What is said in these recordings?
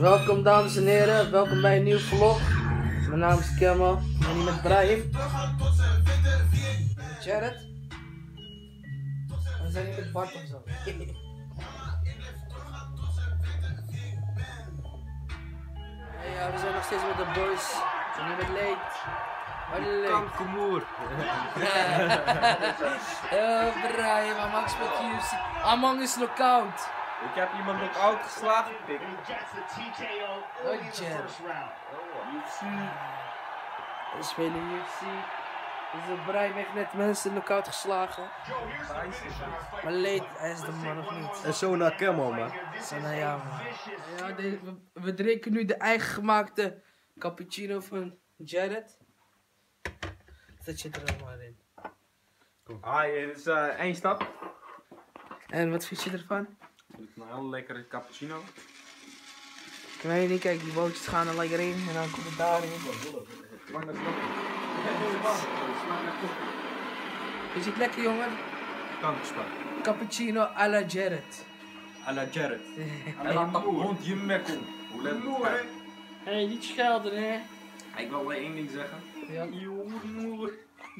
Welkom dames en heren, welkom bij een nieuwe vlog. Mijn naam is Kemal en hier met Brahim. Jared. We zijn hier met Bart of zo. Hey, ja, we zijn nog steeds met de boys. We zijn hier met Leed. Kankermoer. Oh Brahim, Max met UFC. Among is knockout. Ik heb iemand knock-out geslagen, pik. Oh Jared. We spelen UFC. Dus de Brahim heeft net mensen knockout geslagen. Maar Leed, hij is de man of niet? En zo naar Kemmel, man. Zo, ja, man. Ja, de- we, we drinken nu de eigen gemaakte cappuccino van Jared. Dat zit er allemaal in. Ah, dit is eh, één stap. En wat vind je ervan? Een hele lekkere cappuccino. Ik weet niet, kijk, die bootjes gaan er lekker in en dan komt het daarin. Is het lekker, jongen? Kankerspel. Cappuccino à la Jared. A la Jared. En laat dat hond je mekkel. Hoe let? Hé, hey, niet schelden, hè? Ik wil alleen één ding zeggen. Ja.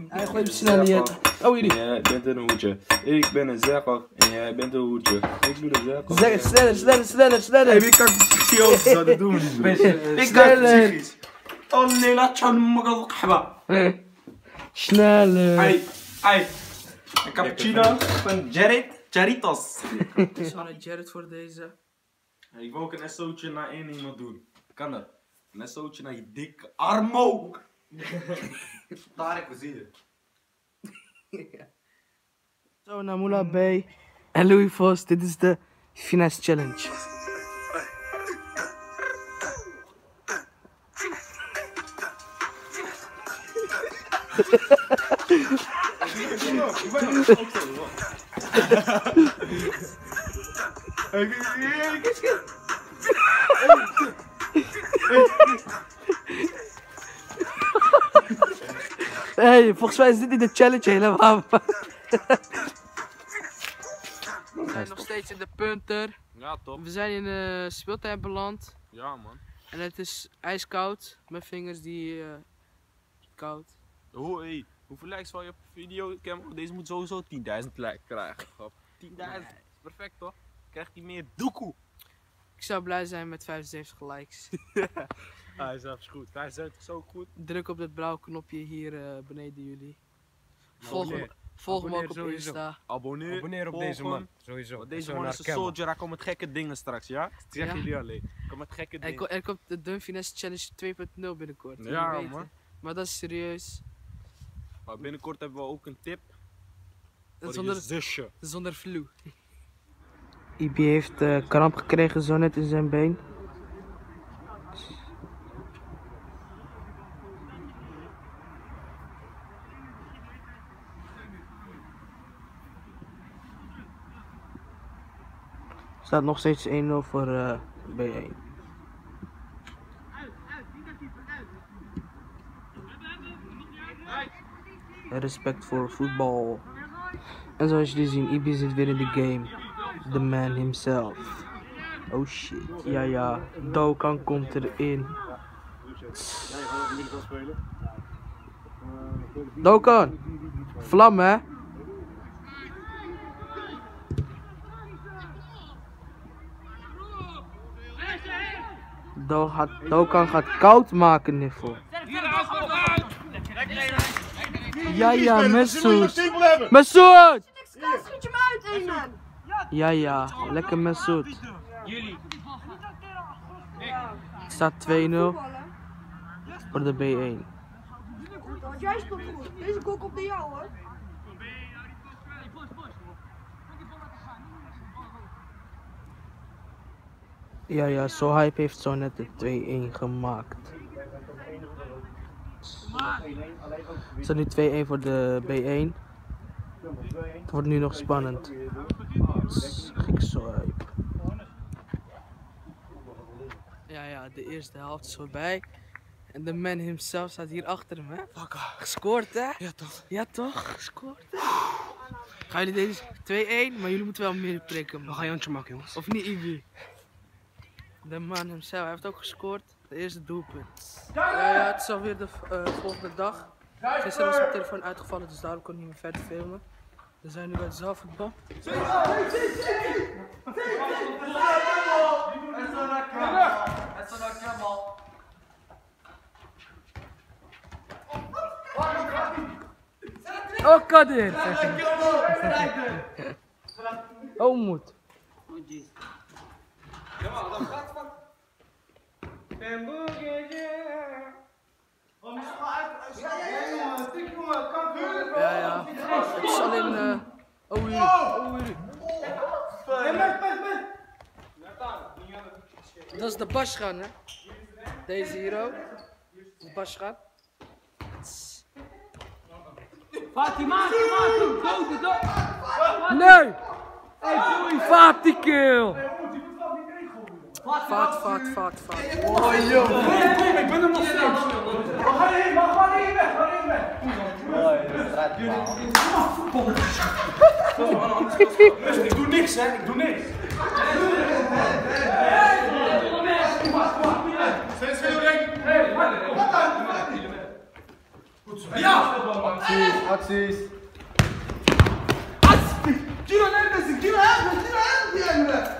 Hij gooit snel niet. Oh, jullie. Jij bent een hoedje, ik ben een zegger en jij bent een hoedje. Ik doe de zegger. Zeg het sneller, sneller, sneller, sneller. Hey, wie kan psychisch? Dat doen we niet. Ik kan psychisch. Oh nee, laat je hem maar opgebouwd. Sneller. Hey, hey. Een cappuccino van Jared. Jaritos. Het is gewoon een Jared voor deze. Ik wil ook een SO'tje naar één iemand doen. Kan dat? Een SO'tje naar je dikke arm ook. Daar ik zie je. Zo, Namula B. En Louis Vos, dit is de Finesse Challenge. hey, volgens mij is dit niet de challenge helemaal. We zijn nog steeds in de punter. Ja, top. We zijn in de speeltuin beland. Ja, man. En het is ijskoud. Mijn vingers die eh, koud. Hoe, hey, hoeveel likes van je video? Cam? Deze moet sowieso 10.000 likes krijgen. grap. 10.000 is perfect toch? Krijgt hij meer doekoe. Ik zou blij zijn met 75 likes. Hij is zelfs goed. Hij is zo goed. Druk op dat blauwe knopje hier eh, beneden jullie. Volg me, Abonneer. volg me ook op sowieso. Insta. Abonneer. Abonneer op deze man, sowieso. Want deze man is een soldier. Hij komt met gekke dingen straks, ja? Dat jullie alleen. Komt met gekke Er, dingen. ko- er komt de Dun Finesse Challenge 2.0 binnenkort. Ja, weten. man. Maar dat is serieus. Maar binnenkort hebben we ook een tip. Voor Zonder, je zusje. zonder vloe. Ibi heeft eh, kramp gekregen zo net in zijn been. Staat nog steeds 1-0 voor eh, B1. Respect voor voetbal. En zoals jullie zien, Ibi zit weer in de game. The man himself. Oh shit. Ja, ja. Dokan komt erin. Dokan! Vlam, hè? Do gaat, Dokan gaat koud maken, Niffel. Ja, ja, Messoud. Messoud! Schiet je hem uit, Eamon! Ja, ja, lekker Messoud. Het staat 2-0 voor de B1. Want jij speelt goed. Deze goal komt naar jou hoor. Ja, ja, zo hype heeft zo net de 2-1 gemaakt. Het staat nu 2-1 voor de B1. Het wordt nu nog spannend. Gek zo hype. Ja, ja, de eerste helft is voorbij. En de man himself staat hier achter hem, hè? Gescoord, hè? Ja toch? Ja, toch? Gescoord, hè? Gaan jullie deze 2-1, maar jullie moeten wel meer prikken, We man. gaan Jantje maken jongens. Of niet, Ibi? De man hemzelf, hij heeft ook gescoord. De eerste doelpunt. Ja, ja, het is alweer de eh, volgende dag. Gisteren was mijn telefoon uitgevallen, dus daarom kon ik niet meer verder filmen. We zijn nu bij het zaalvoetbal. Oh, Kadir! Oh, moet. Ja, ja. Het is alleen. eh oh, hier. Oh, hier. Dat is de Basgaan, hè? Deze hier ook. De Basgaan. Nee! Fat, fat, fat, fat. Oyo. Come, come, ben non so. Ma fare, ma fare in me, fare in me. Rustig, ik doe niks hè, ik doe niks. Ja! Acties, acties. Acties! Kino neredesin? Kino yapma, Kino yapma Emre!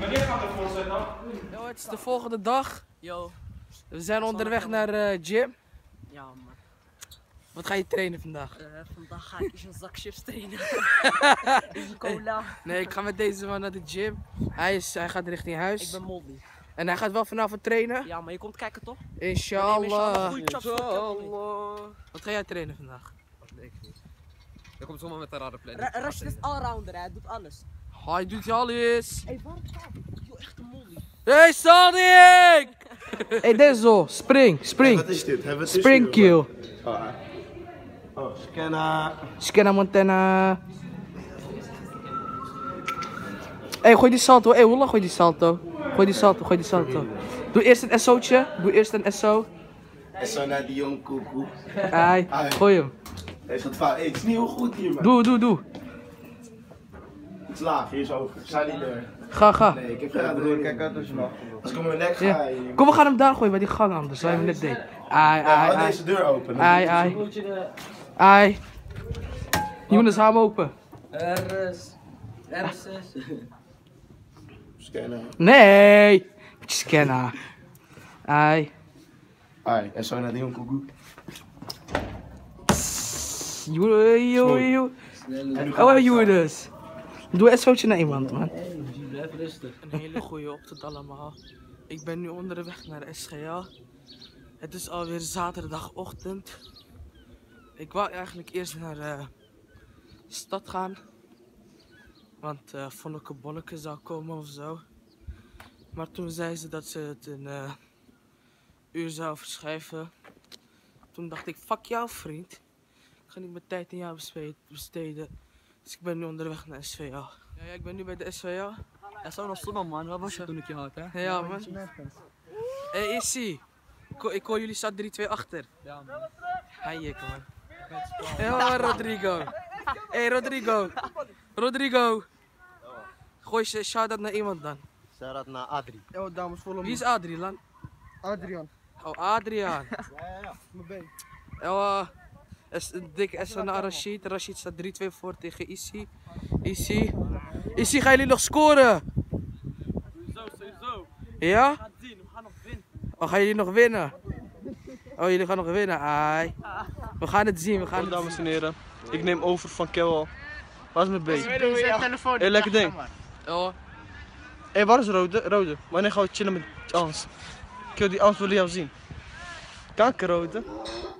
Wanneer gaan we voorzetten dan? Yo, het is de volgende dag. Yo, We zijn onderweg naar eh gym. ja man. Wat ga je trainen vandaag? Eh, vandaag ga ik eens een zak chips trainen. Een cola. Nee, ik ga met deze man naar de gym. Hij, is, hij gaat richting huis. Ik ben Molly. En hij gaat wel vanavond trainen. Ja, maar je komt kijken toch? Inshallah. Kelly. Wat ga jij trainen vandaag? Er komt zomaar met een rare plan. Rashid is allrounder, hè. hij doet alles. Hij doet alles. Hé, waarom staat Yo, echt een Molly. Hey Sonic! hey Denzel, spring, spring. Wat is dit? Spring kill. Oh, scanner. Scanna Montana. Hey, gooi die salto. Hey, hoe lang gooi die salto? Gooi die salto, gooi die salto. Doe eerst een SO'tje. Doe eerst een SO. Zo naar die jong koekoe. Ai, gooi hem. Hij gaat fout. Hey, het is niet heel goed hier, man. Doe, doe, doe. Het is laag, hier is over. Ik sta niet door. Ga, ga. Nee, ik heb geen adrenaline. Kijk uit als je mag. Als ik om mijn nek ga, Ja. je... Kom, we gaan hem daar gooien bij die gang anders. Waar je hem net deed. Ai, Ja, ai, hou ai. deze deur open. Ai, doet hij ai. Ai. Jonas, hou hem open. zo. Scanner. Nee. Beetje scannen. Ai. Ai, en zo naar die jong yo, yo. Oh. Doe een SO'tje naar iemand, man. Een hele goede ochtend allemaal. Ik ben nu onderweg naar SGL. Het is alweer zaterdagochtend. Ik wou eigenlijk eerst naar de stad gaan. Want eh Vonneke Bonneke zou komen of zo. Maar toen zei ze dat ze het een eh, uur zou verschuiven. Toen dacht ik, fuck jou vriend. Ik ga niet mijn tijd in jou besteden. Dus ik ben nu onderweg naar SVL. Ja, ja, ik ben nu bij de SVL. Ja, zo nog zonne man, waar was je toen ik je had, hè? Ja, man. Hé, hey, Issy. Ik, hoor- ik hoor jullie staan 3-2 achter. Ja, man. Hayek, man. Ja, Rodrigo. Hé, hey, Rodrigo. Rodrigo. Gooi je shout-out naar iemand dan. Shout-out naar Adrie. Yo, dames, Wie is Adrian? Adrian. Oh, Adriaan. Mijn been. Ja, is een dikke S naar Rashid. Rashid staat 3-2 voor tegen Issy. Issy. Issy, gaan jullie nog scoren? Zo, sowieso. Ja? We gaan het zien, we gaan nog winnen. Oh, gaan jullie nog winnen? Oh, jullie gaan nog winnen? Ai. We gaan het zien, we gaan het zien. Dames en heren, ik neem over van Kewal. Waar is mijn been? Hé, lekker ding. Oh, Hé, waar is Rode? Rode, wanneer gaan we chillen met Ans? Ik wil die Ans willen jou zien. Kanker, Rode.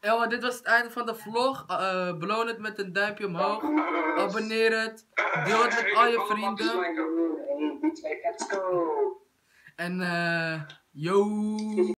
Elwa, dit was het einde van de vlog. Eh, beloon het met een duimpje omhoog. Abonneer het. Deel het met al je vrienden. En eh. yo.